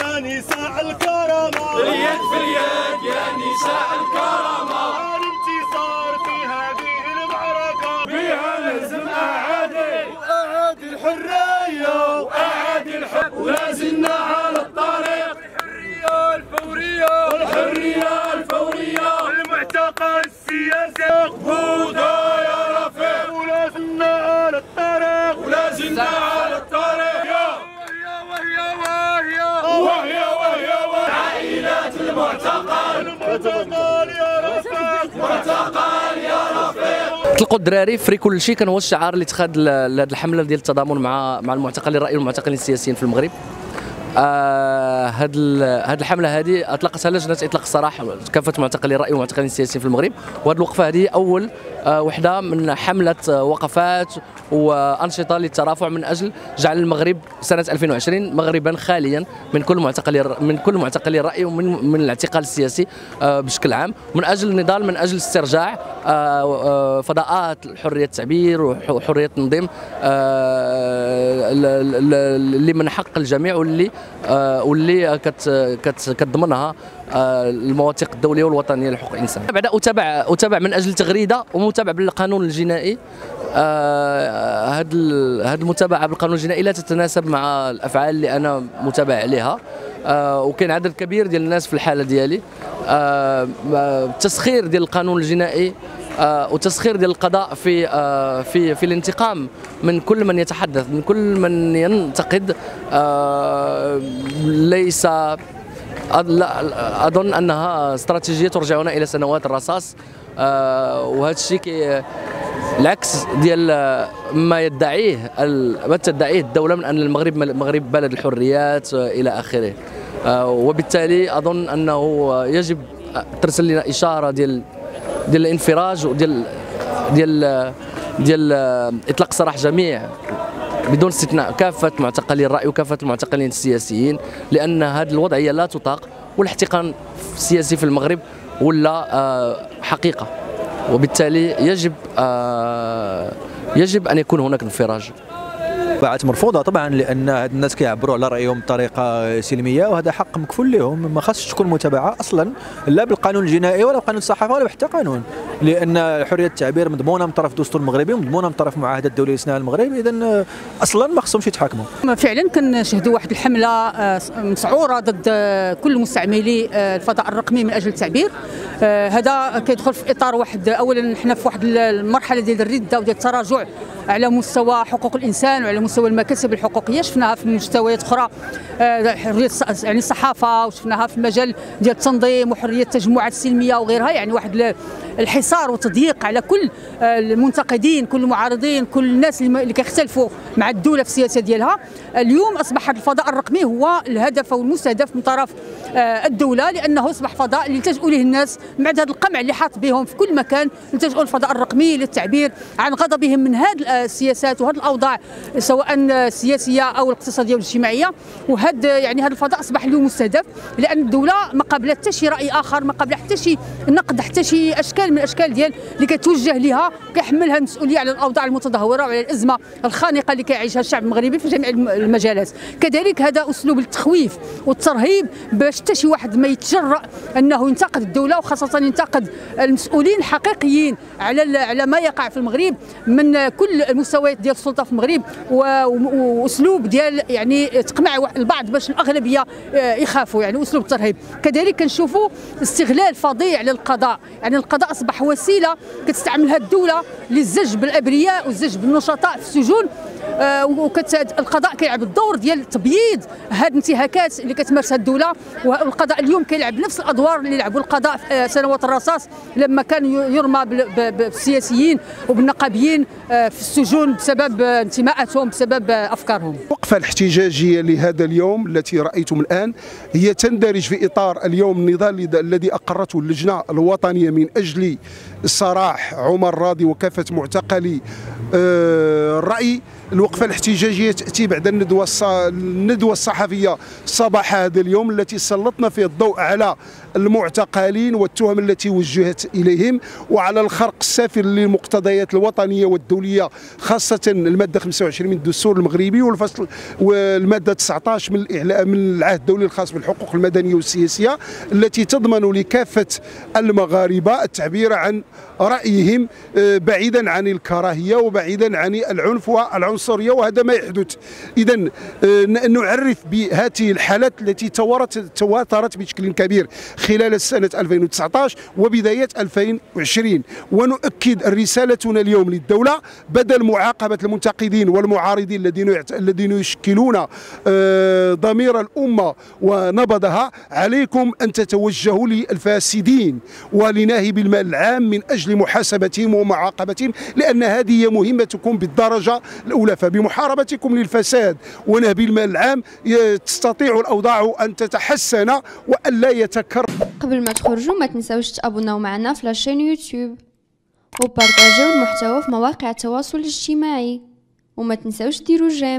يا نساء الكرامة. اليد في اليد يا نساء الكرامة. الانتصار في هذه المعركة. بها لازم أعادي. وأعادي الحرية. وأعادي الحق. ولا زلنا على الطريق. الحرية الفورية. الحرية الفورية. المعتقل السياسي. هدى عائلات المعتقل. المعتقل يا رفاق معتقل يا رفيق. طلقوا الدراري فري كل شيء. كان هو الشعار اللي اتخذ لهذه الحملة ديال التضامن مع مع المعتقلين الراي والمعتقلين السياسيين في المغرب؟ آه هاد هاد الحملة هذه أطلقتها لجنة إطلاق السراح كافة معتقلي الرأي والمعتقلين السياسيين في المغرب. وهذه الوقفة هذه أول آه وحدة من حملة آه وقفات وأنشطة للترافع من أجل جعل المغرب سنة 2020 مغربا خاليا من كل معتقلي من كل معتقلي الرأي ومن من الاعتقال السياسي آه بشكل عام. من أجل النضال من أجل استرجاع آه آه فضاءات حرية التعبير وحرية التنظيم آه اللي من حق الجميع واللي آه واللي كت كت كتضمنها آه المواثيق الدولية والوطنية لحقوق الإنسان. بعد اتابع أتابع من أجل تغريدة ومتابع بالقانون الجنائي. هذه آه هذه المتابعة بالقانون الجنائي لا تتناسب مع الأفعال اللي أنا متابع عليها. آه وكاين عدد كبير ديال الناس في الحالة ديالي. آه التسخير ديال القانون الجنائي آه وتسخير ديال القضاء في آه في في الانتقام من كل من يتحدث من كل من ينتقد. آه ليس أظن أنها استراتيجية ترجعنا إلى سنوات الرصاص. آه وهذا الشيء العكس ديال ما يدعيه ما تدعيه الدولة من أن المغرب المغرب بلد الحريات إلى آخره. وبالتالي أظن أنه يجب ترسل لنا إشارة ديال ديال الانفراج وديال ديال ديال اطلاق سراح جميع بدون استثناء. كافة معتقلي الرأي وكافة المعتقلين السياسيين لأن هذه الوضعية لا تطاق والاحتقان السياسي في المغرب ولا حقيقة. وبالتالي يجب آه يجب أن يكون هناك انفراج. بعث مرفوضة طبعا لأن هاد الناس كيعبروا على رأيهم بطريقة سلمية وهذا حق مكفول لهم ما خاصش تكون متابعة أصلا لا بالقانون الجنائي ولا بقانون الصحافة ولا بحتى قانون لأن حرية التعبير مضمونة من طرف الدستور المغربي ومضمونة من طرف معاهدة الدوليه لصناعه المغرب اذا أصلا ما خصهمش يتحاكموا. فعلا كنشهدوا واحد الحملة مسعورة ضد كل مستعملي الفضاء الرقمي من أجل التعبير. هذا كيدخل في إطار واحد اولا حنا في واحد المرحلة ديال الرده وديال التراجع على مستوى حقوق الإنسان وعلى مستوى المكاسب الحقوقية شفناها في مستويات أخرى حرية يعني الصحافة وشفناها في المجال ديال التنظيم وحرية التجمعات السلمية وغيرها يعني واحد الحصار والتضييق على كل المنتقدين كل المعارضين كل الناس اللي كيختلفوا مع الدولة في السياسة ديالها. اليوم أصبح الفضاء الرقمي هو الهدف أو المستهدف من طرف الدولة لأنه أصبح فضاء اللي يلتجئوا اليه الناس بعد هذا القمع اللي حاط بهم في كل مكان. يلتجئوا الفضاء الرقمي للتعبير عن غضبهم من هذه السياسات وهذه الأوضاع سواء السياسية أو الاقتصادية والاجتماعية. وهذا يعني هذا الفضاء أصبح اليوم مستهدف لأن الدولة ما قابله حتى شي رأي آخر ما قابله حتى شي نقد حتى شي أشكال. من الأشكال ديال اللي كتوجه لها كيحملها المسؤوليه على الأوضاع المتدهورة وعلى الأزمة الخانقة اللي كيعيشها الشعب المغربي في جميع المجالات. كذلك هذا أسلوب التخويف والترهيب باش حتى شي واحد ما يتجرأ أنه ينتقد الدولة وخاصة ينتقد المسؤولين الحقيقيين على على ما يقع في المغرب من كل المستويات ديال السلطة في المغرب وأسلوب ديال يعني تقمع البعض باش الأغلبية يخافوا. يعني أسلوب الترهيب. كذلك كنشوفوا استغلال فظيع للقضاء. يعني القضاء أصبح وسيلة كتستعملها الدولة للزج بالابرياء والزج بالنشطاء في السجون آه القضاء كيلعب الدور ديال تبييض هذه الانتهاكات اللي كتمارسها الدولة والقضاء اليوم كيلعب نفس الأدوار اللي لعبوا القضاء في سنوات الرصاص لما كان يرمى بالسياسيين وبالنقابيين آه في السجون بسبب انتماءاتهم بسبب أفكارهم. الوقفة الاحتجاجية لهذا اليوم التي رأيتم الآن هي تندرج في إطار اليوم النضال الذي أقرته اللجنة الوطنية من أجل conflit سراح عمر راضي وكافة معتقلي. آه الرأي الوقفة الاحتجاجية تأتي بعد الندوة الندوة الصحفية. صباح هذا اليوم التي سلطنا فيه الضوء على المعتقلين والتهم التي وجهت إليهم وعلى الخرق السافر للمقتضيات الوطنية والدولية خاصة المادة 25 من الدستور المغربي والفصل والمادة 19 من الاعلام من العهد الدولي الخاص بالحقوق المدنية والسياسية التي تضمن لكافة المغاربة التعبير عن رأيهم آه، بعيدا عن الكراهية وبعيدا عن العنف والعنصرية وهذا ما يحدث. اذا آه، نعرف بهذه الحالات التي تواترت بشكل كبير خلال سنه 2019 وبداية 2020 ونؤكد رسالتنا اليوم للدولة بدل معاقبة المنتقدين والمعارضين الذين الذين يشكلون آه، ضمير الأمة ونبضها عليكم أن تتوجهوا للفاسدين ولناهب المال العام من أجل محاسبتهم ومعاقبتهم لأن هذه هي مهمتكم بالدرجة الأولى. فبمحاربتكم للفساد ونهب المال العام تستطيع الأوضاع أن تتحسن والا يتكرر. قبل ما تخرجوا ما تنساوش تابوناو معنا في لاشين يوتيوب وبارطاجيو المحتوى في مواقع التواصل الاجتماعي. وما تنساوش ديروا جيم.